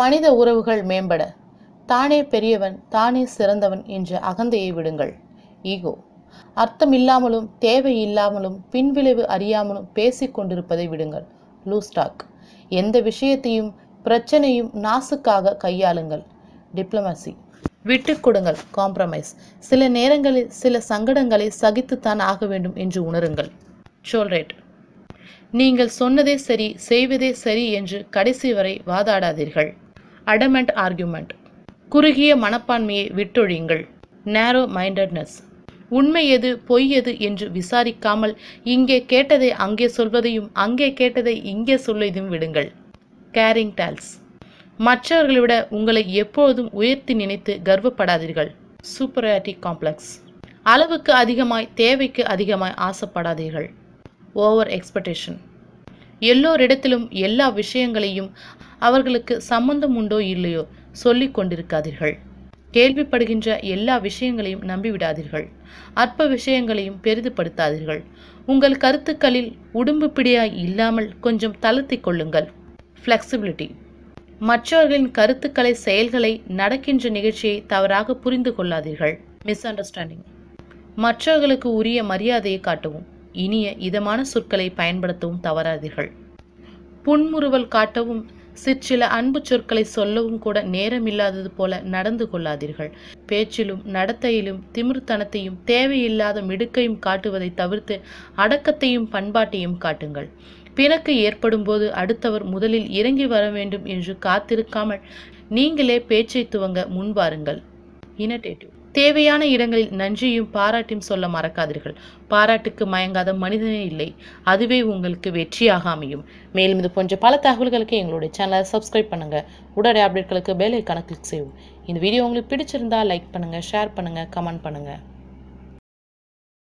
மனித உறவுகள் மேம்பட தானே பெரியவன் தானே சிறந்தவன் என்ற அகந்தையை விடுங்கள். ஈகோ. அர்த்தமில்லாமலும் தேவையில்லாமலும் பின்விளைவு அறியாமலும் பேசிக்கொண்டிருப்பதை விடுங்கள். லூஸ்டாக் எந்த விஷயத்தையும் பிரச்சனையும் நாசுக்காக கையாளுங்கள். டிப்ளமசி. விட்டு கொடுங்கள். காம்ப்ரமைஸ். சில நேரங்களில் சில சங்கடங்களை சகித்துத்தான் ஆக வேண்டும் என்று உணருங்கள். சோல்ரேட் நீங்கள் சொன்னதே சரி செய்வதே சரி என்று கடைசி வரை வாதாடாதீர்கள். Adamant argument. குறுகிய மனப்பான்மையை விட்டொழியுங்கள். நேரோ மைண்டட்னஸ் உண்மை எது பொய் எது என்று விசாரிக்காமல் இங்கே கேட்டதை அங்கே சொல்வதையும் அங்கே கேட்டதை இங்கே சொல்வதையும் விடுங்கள். கேரிங் டால்ஸ் மற்றவர்களை விட உங்களை எப்போதும் உயர்த்தி நினைத்து கர்வப்படாதீர்கள். சூப்பரியாரிட்டி காம்ப்ளெக்ஸ் அளவுக்கு அதிகமாய் தேவைக்கு அதிகமாய் ஆசைப்படாதீர்கள். ஓவர் எக்ஸ்பெக்டேஷன் எல்லோரிடத்திலும் எல்லா விஷயங்களையும் அவர்களுக்கு சம்பந்தம் உண்டோ இல்லையோ சொல்லிக் கொண்டிருக்காதீர்கள். கேள்விப்படுகின்ற எல்லா விஷயங்களையும் நம்பிவிடாதீர்கள். அற்ப விஷயங்களையும் பெரிதுபடுத்தாதீர்கள். உங்கள் கருத்துக்களில் உடும்பு பிடியாய் இல்லாமல் கொஞ்சம் தளர்த்தி கொள்ளுங்கள். ஃப்ளெக்சிபிலிட்டி மற்றவர்களின் கருத்துக்களை செயல்களை நடக்கின்ற நிகழ்ச்சியை தவறாக புரிந்து கொள்ளாதீர்கள். மிஸ் அண்டர்ஸ்டாண்டிங் மற்றவர்களுக்கு உரிய மரியாதையை காட்டவும் இனிய இதமான சொற்களை பயன்படுத்தவும் தவறாதீர்கள். புன்முறுவல் காட்டவும் சிற்சில அன்பு சொற்களை சொல்லவும் கூட நேரமில்லாதது போல நடந்து கொள்ளாதீர்கள். பேச்சிலும் நடத்தையிலும் திமிர்த்தனத்தையும் தேவையில்லாத மிடுக்கையும் காட்டுவதை தவிர்த்து அடக்கத்தையும் பண்பாட்டையும் காட்டுங்கள். பிணக்கு ஏற்படும் போது அடுத்தவர் முதலில் இறங்கி வர வேண்டும் என்று காத்திருக்காமல் நீங்களே பேச்சை துவங்க முன்வாருங்கள் இனடேட்டிவ். தேவையான இடங்களில் நன்றியும் பாராட்டும் சொல்ல மறக்காதீர்கள். பாராட்டுக்கு மயங்காத மனிதனே இல்லை. அதுவே உங்களுக்கு வெற்றியாக அமையும். மேலும் இது போன்ற பல தகவல்களுக்கு எங்களுடைய சேனலை சப்ஸ்கிரைப் பண்ணுங்கள் உடனடி அப்டேட்களுக்கு பெல் ஐக்கான கிளிக் செய்வோம் இந்த வீடியோ உங்களுக்கு பிடிச்சிருந்தா லைக் பண்ணுங்கள் ஷேர் பண்ணுங்கள் கமெண்ட் பண்ணுங்கள்